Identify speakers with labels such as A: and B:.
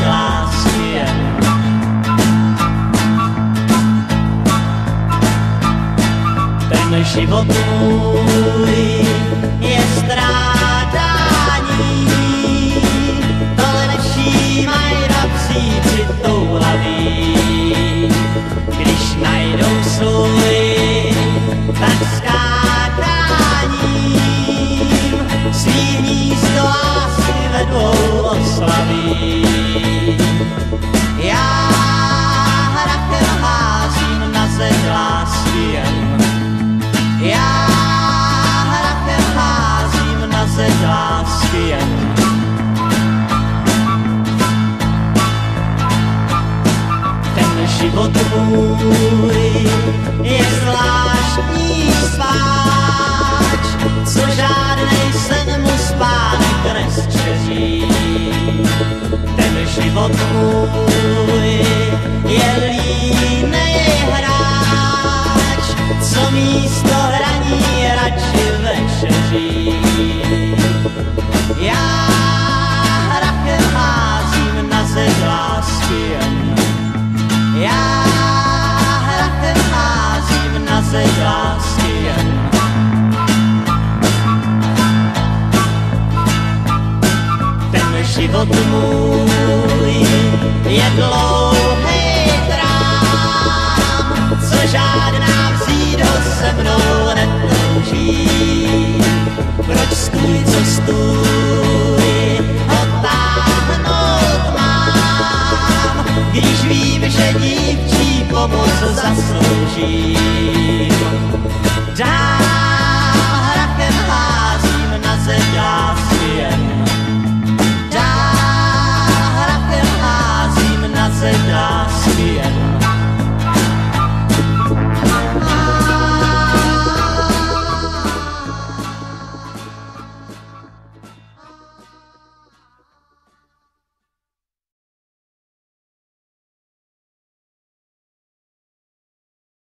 A: než. Ten život můj je strádání, tohle. Když najdou svůj, tak skádáním svý hnízdo a vedou oslaví. Já hrakem házím na zeď lásky jen. Já hrakem házím na zeď lásky jen. Ten život můj je zvláštní život můj je línej hráč, co místo hraní radši večeří. Já hrakem házím na zeď lásky. Já hrakem házím na zeď lásky život můj je dlouhý trám, co žádná ho se mnou netouží. Proč stůj, co stůj, otáhnout mám, když vím, že dívčí pomoc zasloužím. Dám